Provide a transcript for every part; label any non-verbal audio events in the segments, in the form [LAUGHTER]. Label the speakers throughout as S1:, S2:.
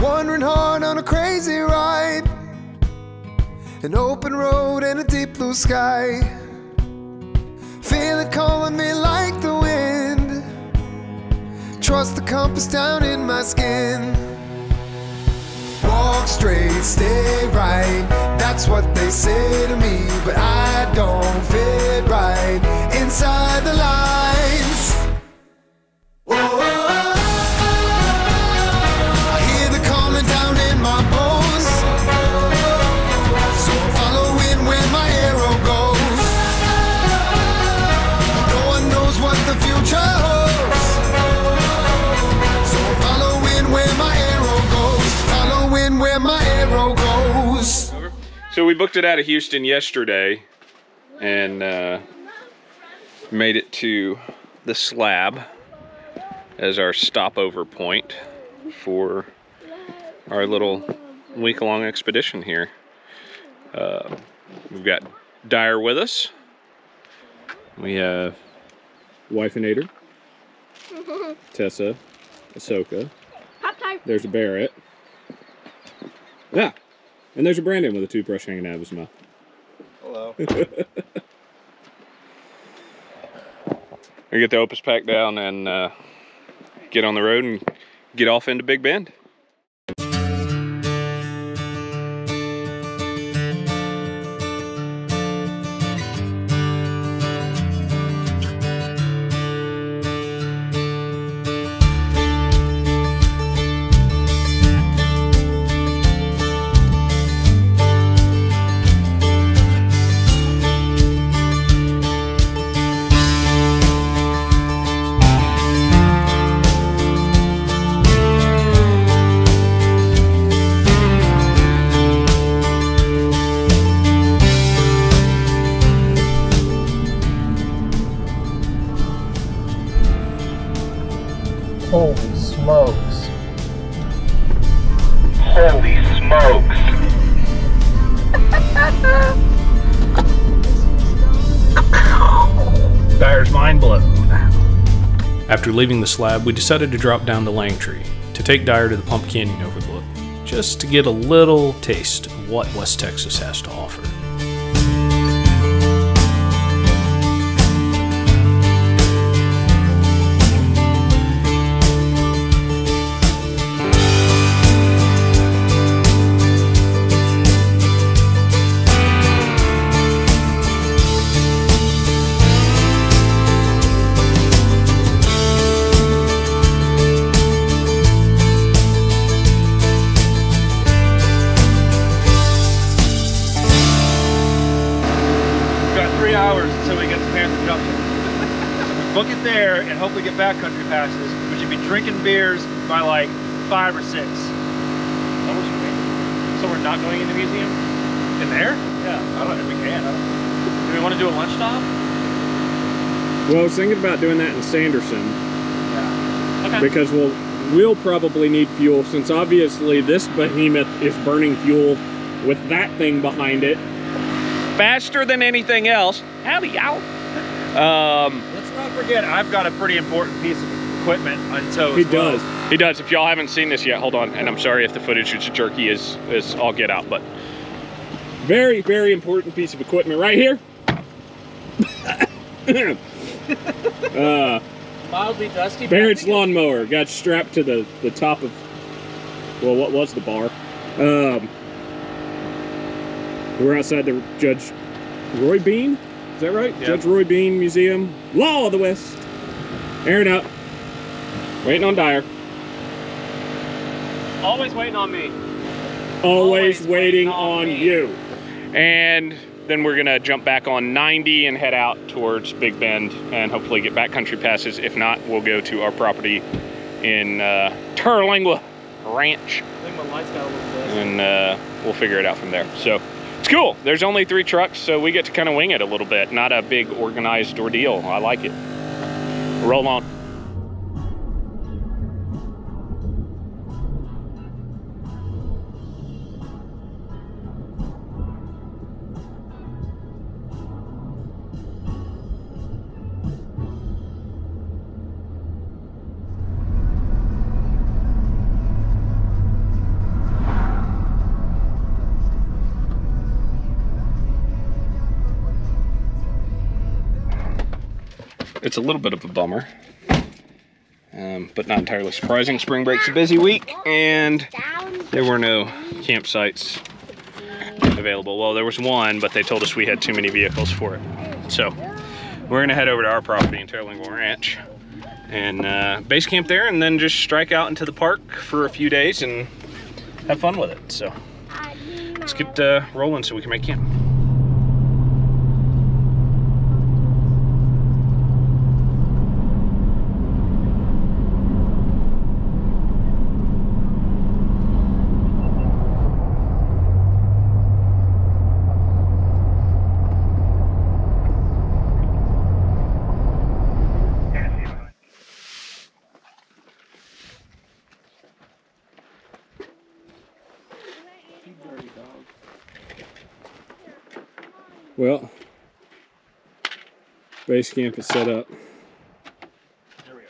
S1: Wandering hard on a crazy ride. An open road and a deep blue sky. Feel it calling me like the wind. Trust the compass down in my skin. Walk straight, stay right. That's what they say to me, but I don't fit right inside the lines. Following where my arrow goes. So
S2: we booked it out of Houston yesterday and uh, made it to the slab as our stopover point for our little week long expedition here. Uh, we've got Dyer with us. We have Wife and Ader, [LAUGHS] Tessa, Ahsoka.
S3: Pop time.
S2: There's a Barrett. Yeah. And there's a Brandon with a toothbrush hanging out of his mouth.
S4: Hello. [LAUGHS]
S2: We get the Opus pack down and uh, get on the road and get off into Big Bend.
S5: Leaving the slab, we decided to drop down to Langtry to take Dyer to the Pump Canyon Overlook, just to get a little taste of what West Texas has to offer.
S6: By like five or six. So we're not going in the museum? In there? Yeah. I don't know if we can. I don't... Do we want to do a lunch stop?
S2: Well, I was thinking about doing that in Sanderson
S6: Yeah. Okay.
S2: because we'll we'll probably need fuel since obviously this behemoth is burning fuel with that thing behind it faster than anything else. Howdy, y'all. Um,
S6: Let's not forget, I've got a pretty important piece of equipment on tow.
S2: he
S6: as well.
S2: does. He does. If y'all haven't seen this yet, hold on. And I'm sorry if the footage is jerky as as all get out, but very very important piece of equipment right here. [LAUGHS] uh,
S6: Mildly dusty.
S2: Barrett's lawnmower got strapped to the, the top of, well, what was the bar? Um, we're outside the Judge Roy Bean. Is that right?
S6: Yeah.
S2: Judge Roy Bean Museum. Law of the West. Airing up. Waiting on Dyer.
S6: Always waiting on me.
S2: Always,
S6: Always
S2: waiting,
S6: waiting
S2: on,
S6: on
S2: you. And then we're gonna jump back on 90 and head out towards Big Bend and hopefully get backcountry passes. If not, we'll go to our property in uh, Terlingua Ranch
S6: I think my lights got a little bit.
S2: and uh, we'll figure it out from there. So it's cool. There's only three trucks, so we get to kind of wing it a little bit. Not a big organized ordeal. I like it. Roll on. It's a little bit of a bummer. Um, but not entirely surprising. Spring break's a busy week, and there were no campsites available. Well, there was one, but they told us we had too many vehicles for it. So we're gonna head over to our property in Terlingua Ranch and uh, base camp there, and then just strike out into the park for a few days and have fun with it. So let's get uh, rolling so we can make camp. Well, base camp is set up.
S6: There we.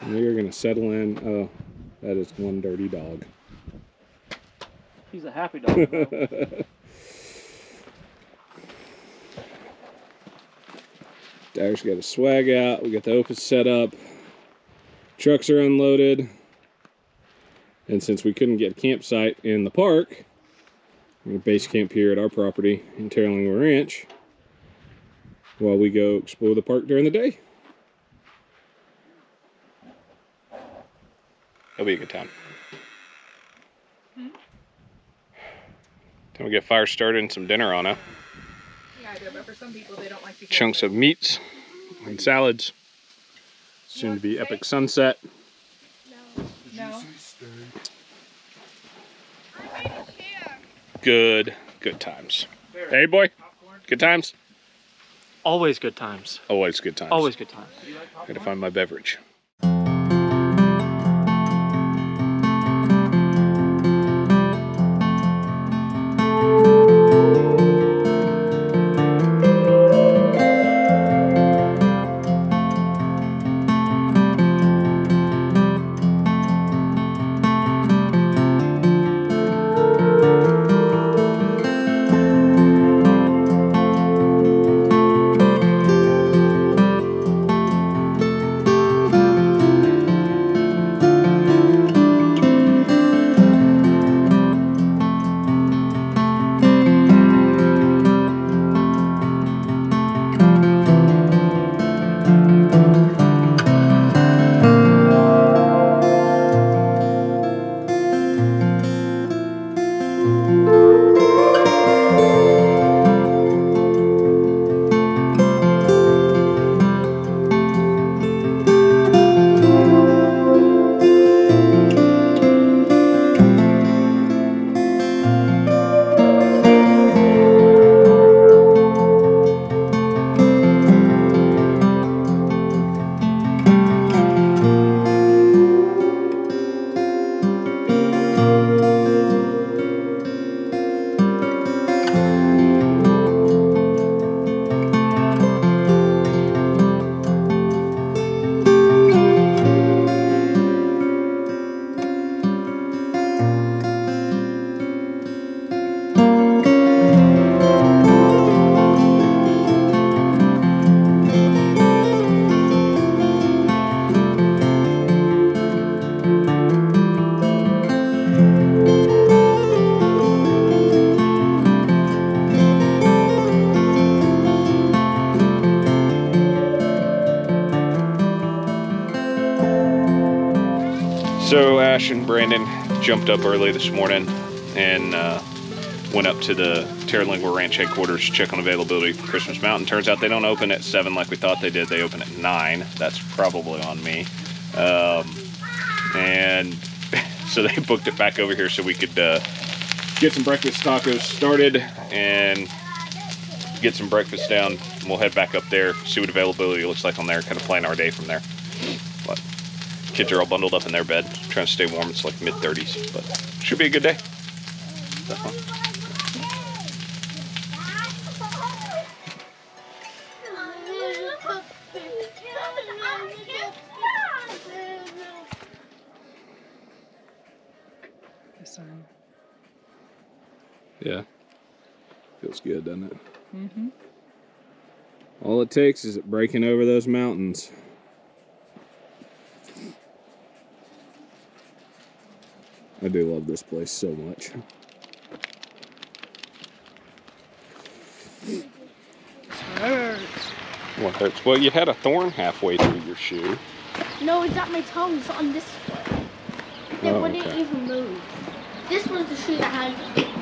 S2: And we are gonna settle in. Oh, that is one dirty dog.
S6: He's a happy dog.
S2: Dyer's got a swag out. We got the Opus set up. Trucks are unloaded. And since we couldn't get a campsite in the park, we're gonna base camp here at our property in Terlingua Ranch while we go explore the park during the day. It'll be a good time. Then we get fire started and some dinner on it.
S3: Yeah, I do, but for some people, they don't like to.
S2: chunks of meats and salads. Soon to be epic sunset. Good, good times. Hey, boy. Good times.
S6: Always good times.
S2: Always good times.
S6: Always good times.
S2: Gotta find my beverage. Jumped up early this morning and uh, went up to the Terlingua Ranch headquarters to check on availability for Christmas Mountain. Turns out they don't open at seven like we thought they did. They open at nine. That's probably on me. Um, and [LAUGHS] so they booked it back over here so we could uh, get some breakfast tacos started and get some breakfast down. We'll head back up there, see what availability looks like on there, kind of plan our day from there. But kids are all bundled up in their bed, trying to stay warm. It's like mid 30s, but should be a good day. Yeah. Feels good, doesn't it?
S3: Mm-hmm.
S2: All it takes is it breaking over those mountains. I do love this place so much. What hurts? Well, you had a thorn halfway through your shoe.
S7: No, it's not my tongue. It's on this foot. It
S2: Oh,
S7: wouldn't
S2: okay.
S7: even move. This was the shoe that had.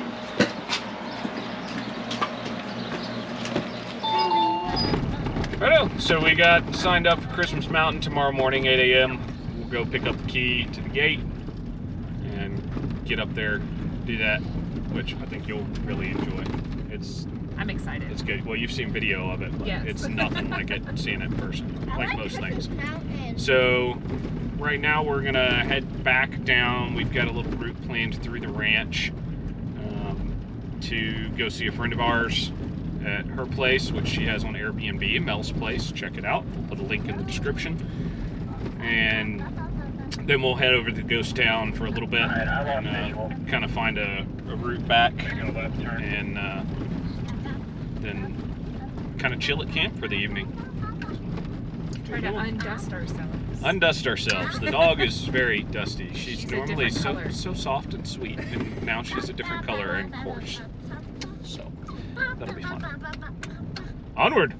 S2: Righto. So we got signed up for Christmas Mountain tomorrow morning, 8 a.m. We'll go pick up the key to the gate and get up there, do that, which I think you'll really enjoy. It's
S3: I'm excited.
S2: it's good. Well, you've seen video of it, but
S3: Yes.
S2: it's nothing like it [LAUGHS] seeing it in person,
S7: I
S2: like most things.
S7: Mountain.
S2: So right now we're gonna head back down. We've got a little route planned through the ranch um, to go see a friend of ours at her place, which she has on Airbnb, Mel's place. Check it out. We'll put a link in the description. And then we'll head over to Ghost Town for a little bit
S4: Alright,
S2: and uh, kind of find a, a route back
S4: Go left turn.
S2: and uh, then kind of chill at camp for the evening.
S3: Try to undust ourselves.
S2: undust ourselves. The dog is very dusty. [LAUGHS] She's,
S3: She's
S2: normally so
S3: color.
S2: so soft and sweet, and now she's a different color and coarse. So that'll be fun. Onward.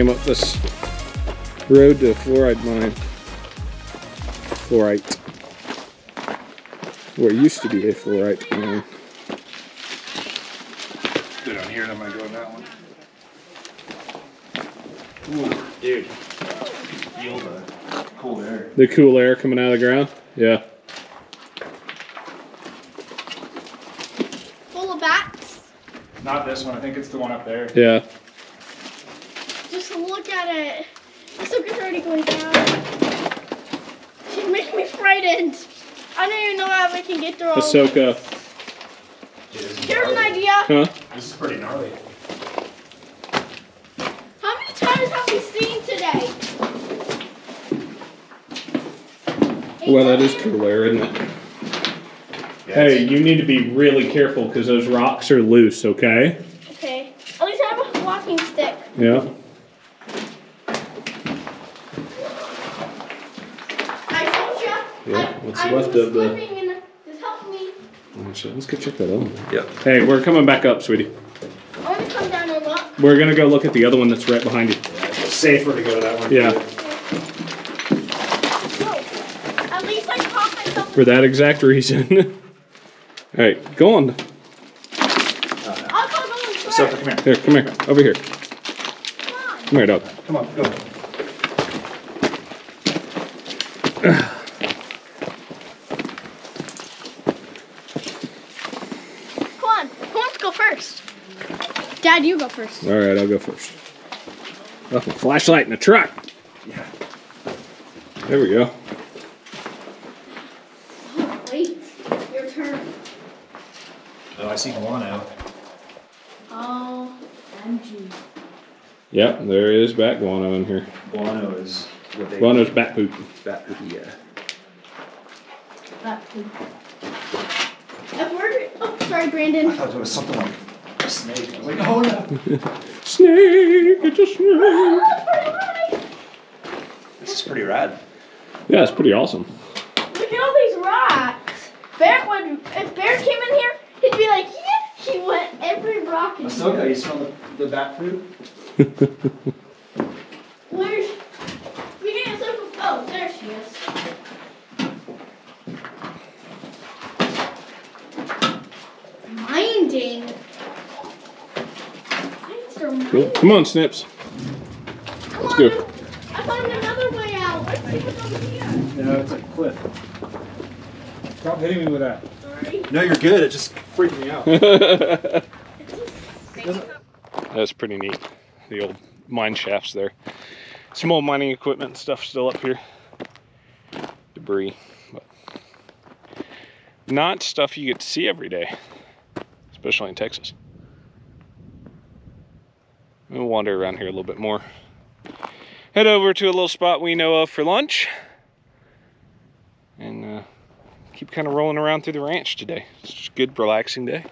S2: Came up this road to a fluoride mine. fluorite. Where it used to be a fluorite mine.
S6: Go down here I'm gonna go in that one. Ooh, dude. Feel the cold air.
S2: The cool air coming out of the ground? Yeah.
S7: Full of bats.
S6: Not this one, I think it's the one up there.
S2: Yeah.
S7: Just look at it. Ahsoka's already going down. She's making me frightened. I don't even know how we can get through all of.
S2: Ahsoka.
S7: Here's an idea.
S2: Huh?
S6: This is pretty gnarly.
S7: How many times have we seen today?
S2: Well, that is cool air, isn't it? Hey, you need to be really careful because those rocks are loose, okay?
S7: Okay. At least I have a walking stick.
S2: Yeah.
S7: I told ya.
S2: Yeah,
S7: I,
S2: what's
S7: I
S2: left of the-
S7: slipping and me.
S2: Oh, Actually, let's go check that out.
S6: Yep.
S2: Hey, we're coming back up, sweetie.
S7: I want to come down and look.
S2: We're gonna go look at the other one that's right behind you.
S6: Safer to go to that one.
S2: Yeah,
S7: Whoa. At least I caught myself.
S2: for that exact reason. [LAUGHS] All right, go on.
S7: I'll go going first.
S6: So, come here.
S2: Here, come here. Over here.
S7: Come on.
S2: Come here, dog.
S6: Come on, go. [SIGHS]
S7: Come on. Who wants to go first? Dad, you go first.
S2: All right, I'll go first. Oh, a flashlight in the truck.
S6: Yeah.
S2: There we go.
S7: Oh, wait. Your turn.
S6: Oh, I see guano.
S7: Oh, MG.
S2: Yep, there is bat guano in here.
S6: Guano is what they.
S2: Guano's bat poop.
S6: Bat poopy, yeah.
S7: That too. If we're, oh, sorry, Brandon.
S6: I thought it was something like a snake. I was like, oh no.
S2: Snake, it's a snake.
S7: Pretty high.
S6: This is pretty rad.
S2: Yeah, it's pretty awesome.
S7: Look at all these rocks. Bear would, if Bear came in here, he'd be like, yeah. He went every rock. in
S6: Ahsoka, you smell the, the bat food? [LAUGHS]
S7: Where's, we need a circle. Oh, there she is. Minding. Mines are minding.
S2: Cool. Come on, Snips.
S7: Come
S2: let's
S7: on.
S2: go.
S7: I found another way out. Let's see what's over here.
S6: No, it's a cliff. Stop hitting me with that.
S7: Sorry.
S6: No, you're good. It just freaked me out. [LAUGHS]
S2: That's pretty neat. The old mine shafts there. Some old mining equipment and stuff still up here. Debris. But not stuff you get to see every day, especially in Texas. We'll wander around here a little bit more. Head over to a little spot we know of for lunch. And uh, keep kind of rolling around through the ranch today. It's just a good, relaxing day.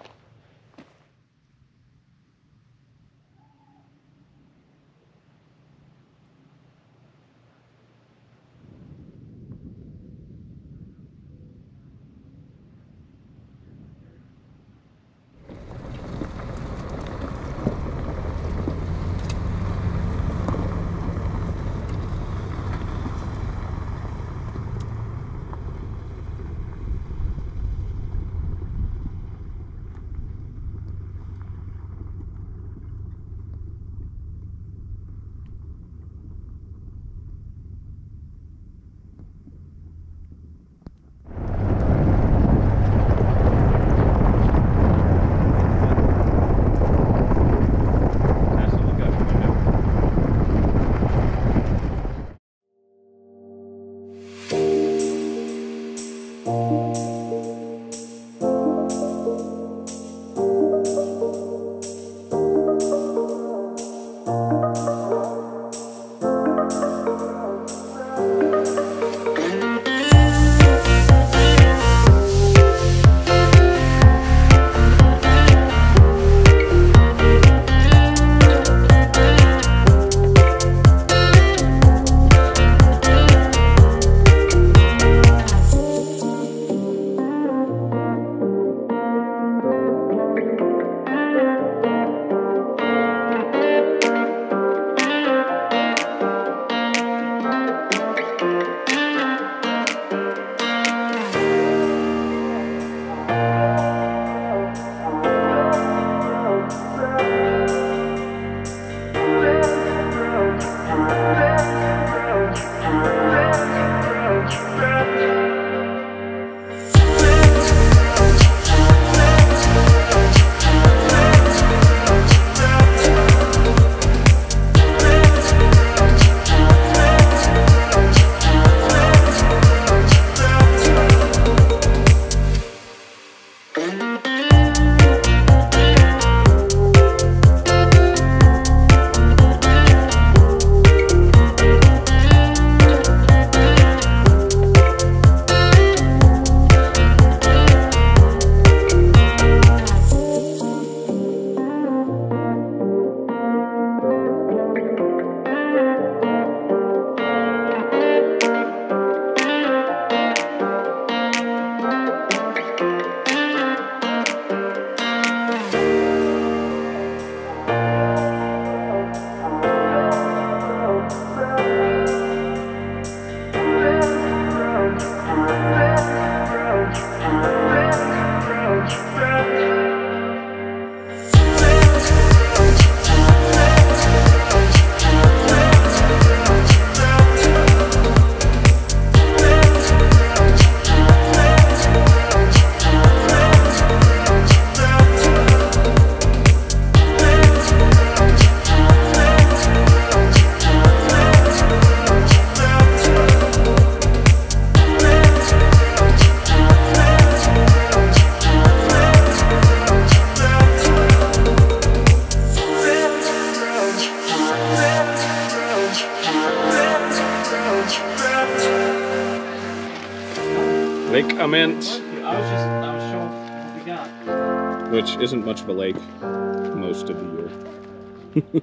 S2: [LAUGHS]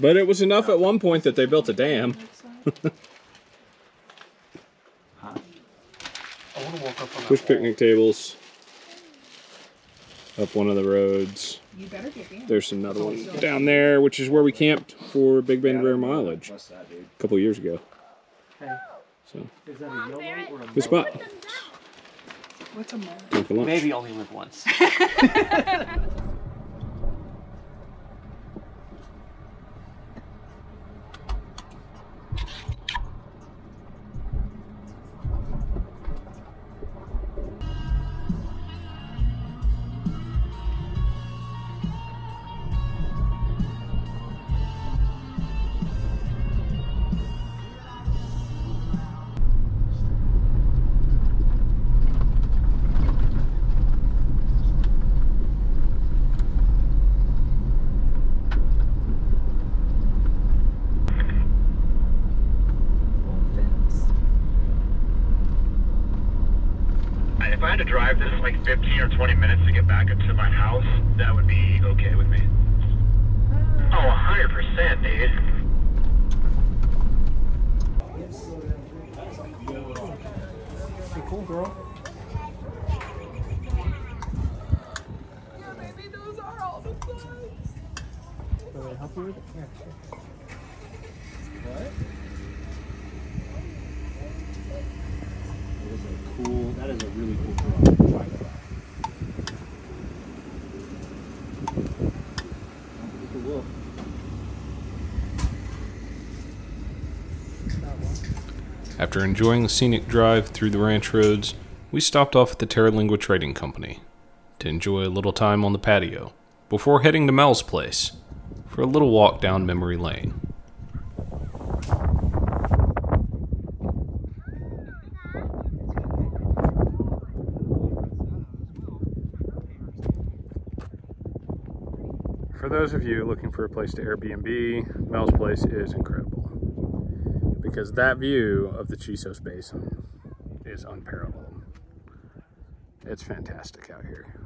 S2: but it was enough at one point that they built a dam. [LAUGHS]
S4: I would have woke up on
S2: There's picnic tables up one of the roads.
S3: You better get in.
S2: There's another one down there, which is where we camped for Big Bend Rare Mileage
S4: What's that, dude?
S2: a couple years ago.
S4: Hey.
S2: So,
S4: Is that a yellow or a
S2: good spot.
S3: What's a mole?
S2: Time for lunch.
S4: Maybe only live once. [LAUGHS]
S8: If I had to drive this like 15 or 20 minutes to get back up to my house, that would be okay with me. Ah. Oh, 100%, dude.
S4: cool, girl. Yeah, baby, those are all the things. Will they help you with it? Yeah, sure. What? That is a cool, that is a really cool.
S5: After enjoying the scenic drive through the ranch roads, we stopped off at the Terlingua Trading Company to enjoy a little time on the patio before heading to Mel's place for a little walk down memory lane. Those of you looking for a place to Airbnb, Mel's place is incredible because that view of the Chisos Basin is unparalleled. It's fantastic out here.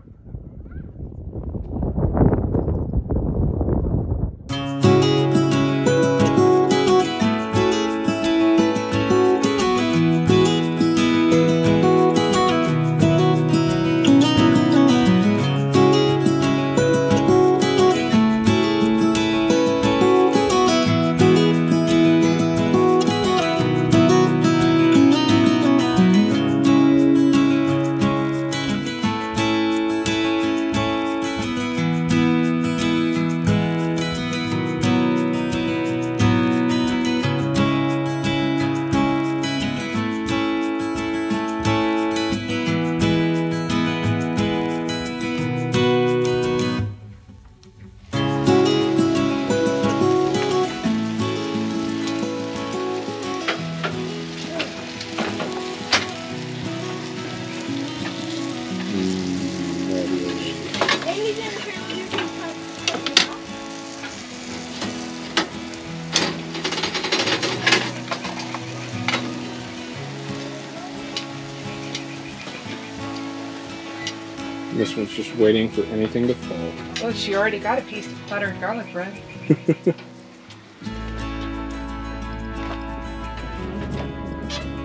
S2: This one's just waiting for anything to fall.
S3: Well, she already got a piece of buttered garlic bread. [LAUGHS]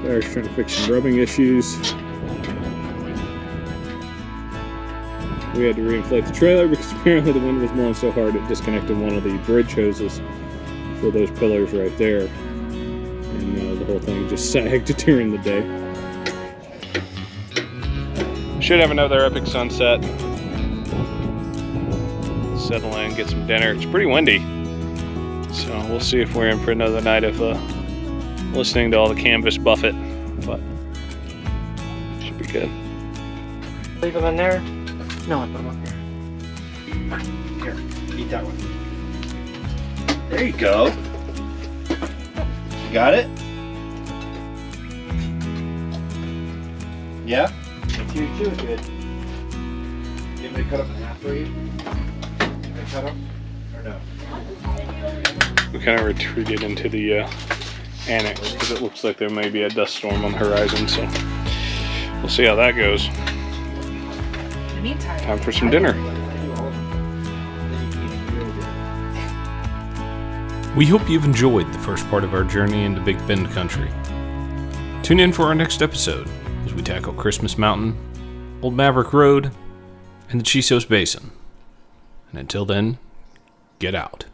S2: There's trying to fix some rubbing issues. We had to reinflate the trailer because [LAUGHS] apparently the wind was blowing so hard it disconnected one of the bridge hoses for those pillars right there. And uh, the whole thing just [LAUGHS] sagged during the day. Should have another epic sunset. Settle in, get some dinner. It's pretty windy. So we'll see if we're in for another night of uh, listening to all the canvas buffet. But should be good.
S4: Leave them in there? No, I put them up here. Here, eat that one. There you go. You got it? Yeah? Two, two, good. You want me to cut up in half for you? Can I cut them? Or no?
S6: We kind of retreated into the uh, annex because it looks like there may be a dust storm on the horizon. So we'll see how that goes.
S3: Meantime,
S6: Time for some dinner.
S2: We hope you've enjoyed the first part of our journey into Big Bend country. Tune in for our next episode as we tackle Christmas Mountain, Old Maverick Road, and the Chisos Basin. And until then, get out.